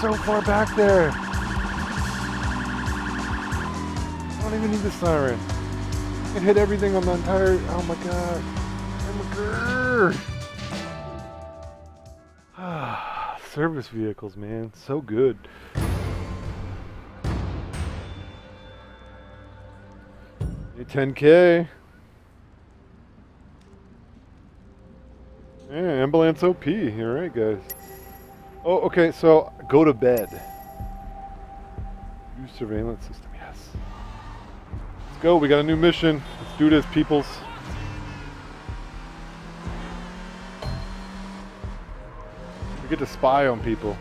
so far back there. I don't even need the siren. It hit everything on the entire. Oh my god. Oh god. Service vehicles, man. So good. A 10k. Yeah, ambulance OP. Alright, guys. Oh, okay, so go to bed. Use surveillance system, yes. Let's go, we got a new mission. Let's do this, peoples. We get to spy on people.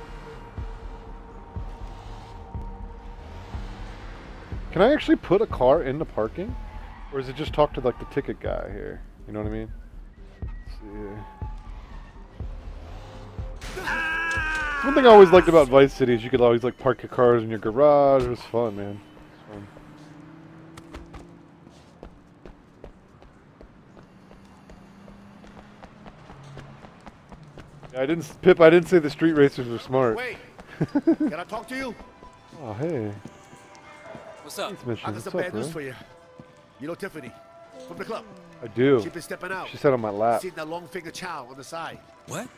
Can I actually put a car in the parking? Or is it just talk to like the ticket guy here? You know what I mean? Let's see here. One thing I always liked about Vice City is you could always like park your cars in your garage. It was fun, man. Was fun. Yeah, I didn't, Pip. I didn't say the street racers were smart. Wait, can I talk to you? Oh, hey. What's up? Thanks, Mission. I got What's some up, bad news bro? for you. You know Tiffany from the club. I do. She's been stepping out. She sat on my lap. Seen that long finger chow on the side. What?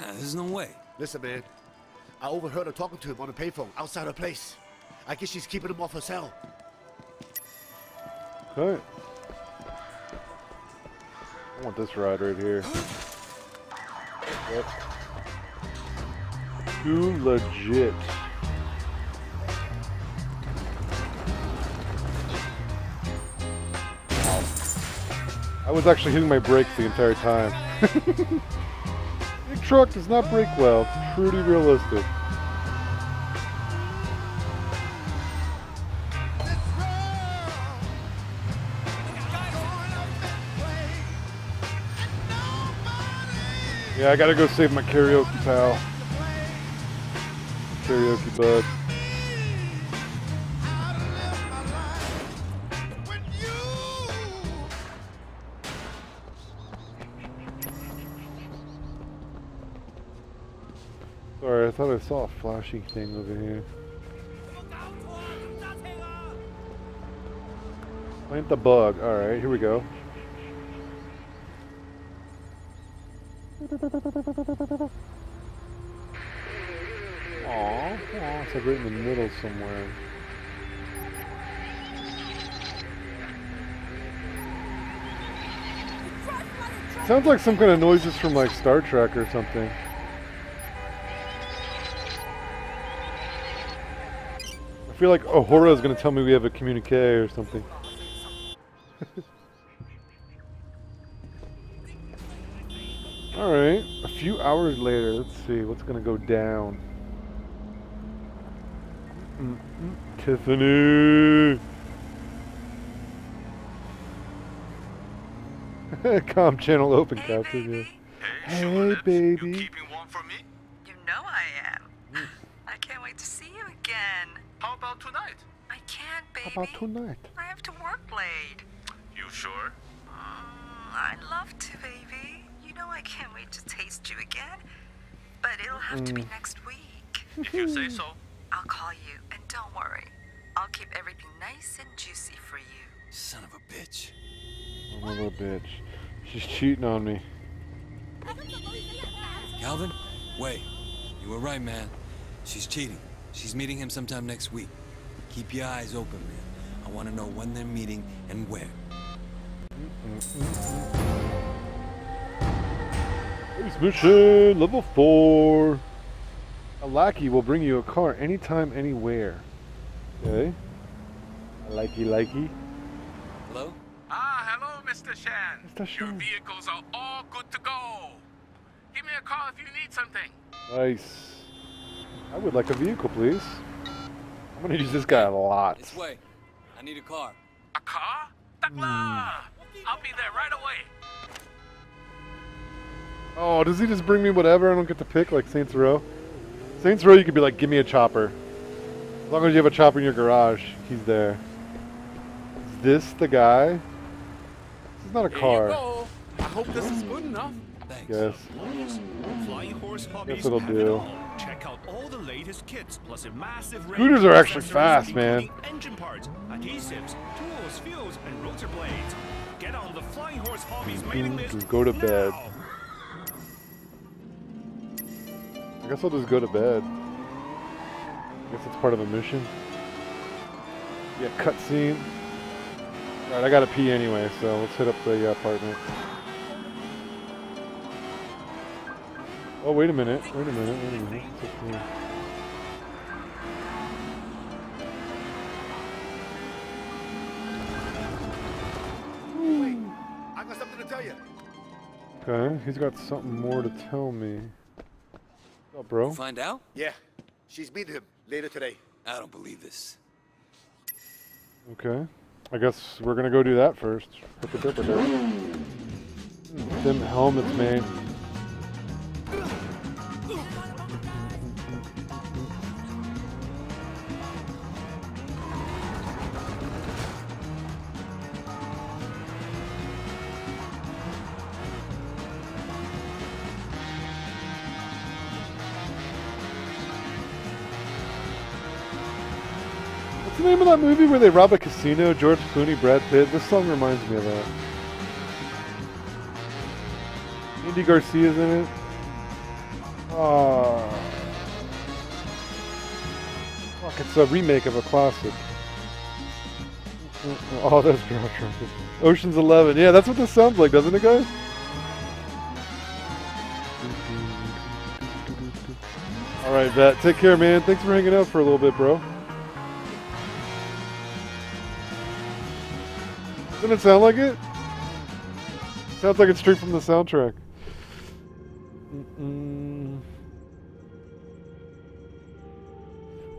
Ah, there's no way. Listen, man. I overheard her talking to him on a payphone outside her place. I guess she's keeping him off her cell. Okay. I want this ride right here. Yep. Too legit. I was actually hitting my brakes the entire time. Truck does not brake well. Pretty realistic. Yeah, I gotta go save my karaoke pal. Karaoke bud. Sorry, I thought I saw a flashing thing over here. Plant the bug. Alright, here we go. Aww, aww, it's like right in the middle somewhere. Sounds like some kind of noises from like Star Trek or something. I feel like Uhura is going to tell me we have a communique or something. Alright, a few hours later, let's see what's going to go down. Mm -mm. Tiffany! Com channel open captain, yeah. Hey, baby. You keeping warm for me? About tonight? I can't, baby. How about tonight? I have to work late. You sure? Mm, I'd love to, baby. You know I can't wait to taste you again. But it'll have to be next week. If you say so. I'll call you, and don't worry. I'll keep everything nice and juicy for you. Son of a bitch. I'm a little bitch. She's cheating on me. Calvin? Wait. You were right, man. She's cheating. She's meeting him sometime next week. Keep your eyes open, man. I want to know when they're meeting and where. Base mission level four. A lackey will bring you a car anytime, anywhere. Okay. A likey likey. Hello? Ah, hello, Mr. Shen. Mr. Shen. Your vehicles are all good to go. Give me a call if you need something. Nice. I would like a vehicle, please. I'm gonna use this guy a lot. This way. I need a car. A car? Takla! Hmm. I'll be there right away. Oh, does he just bring me whatever? I don't get to pick like Saints Row. Saints Row, you could be like, give me a chopper. As long as you have a chopper in your garage, he's there. Is this the guy? This is not a Here car. you go. I hope this is good enough. Thanks. Yes. Flying horse horse it'll have it do. All. Check out all the latest kits, plus a massive range Scooters are actually fast, man. Engine parts, adhesives, tools, fuels, and rotor blades. Get on the Flying Horse Hobbies mailing list go to bed. now. I guess I'll just go to bed. I guess it's part of a mission. Yeah, cutscene. Alright, I gotta pee anyway, so let's hit up the uh, apartment. Oh, wait a minute. Wait a minute. Wait a minute. Okay, he's got something more to tell me. What's up, bro? Find out? Yeah, she's meeting him later today. I don't believe this. Okay. I guess we're gonna go do that first. Them hmm, helmets, man. What's the name of that movie where they rob a casino? George Clooney, Brad Pitt. This song reminds me of that. Andy Garcia's in it. Oh. Fuck, it's a remake of a classic. Oh, that's Trumpet. Ocean's Eleven. Yeah, that's what this sounds like, doesn't it, guys? Alright, Vet. Take care, man. Thanks for hanging out for a little bit, bro. Doesn't it sound like it? Sounds like it's straight from the soundtrack. Mm-mm.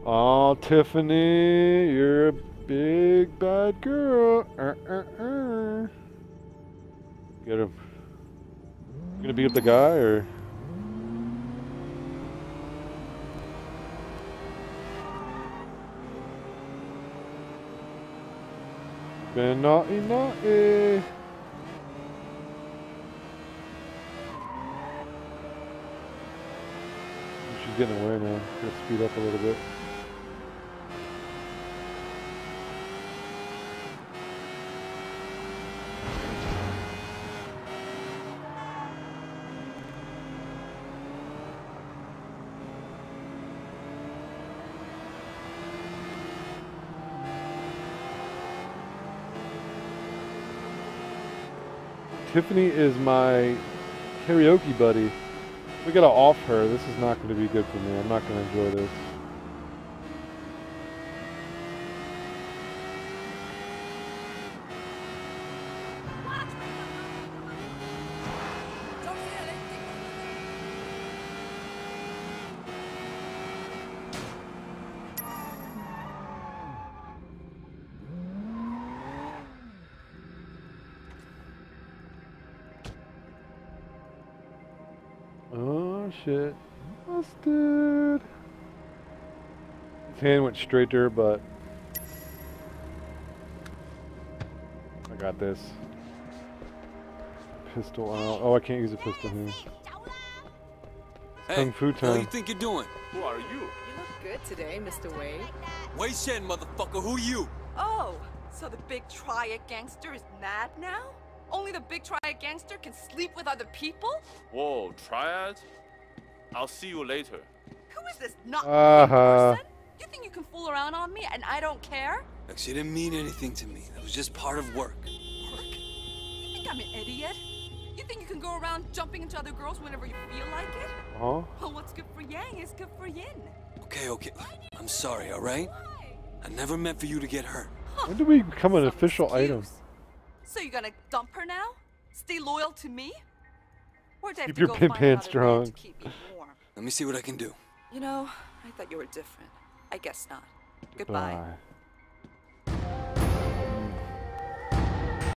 Oh, Tiffany, you're a big bad girl. Get him. You gonna beat up the guy or? Been naughty, naughty. She's getting away now. Gotta speed up a little bit. Tiffany is my karaoke buddy. We gotta off her. This is not to be good for me. I'm not to enjoy this. Oh shit. Busted. His hand went straight to her butt. I got this. Pistol out. Oh, I can't use a pistol here. Hey, Kung fu what the hell you think you're doing? Who are you? You look good today, Mr. Wade. Wait, Shen, motherfucker, who you? Oh, so the big triad gangster is mad now? Only the big triad gangster can sleep with other people? Whoa, triad? I'll see you later. Who is this not Uh-huh. person? You think you can fool around on me and I don't care? Look, she didn't mean anything to me. That was just part of work. Work? You think I'm an idiot? You think you can go around jumping into other girls whenever you feel like it? Huh? Well, what's good for Yang is good for Yin. Okay, okay. I'm sorry, alright? Why? I never meant for you to get hurt. When did we become an Some official item? So you're gonna dump her now? Stay loyal to me? Or do I have Keep to your go pimp find hands another man to strong. Keep me warm? Let me see what I can do. You know, I thought you were different. I guess not. Goodbye. Bye.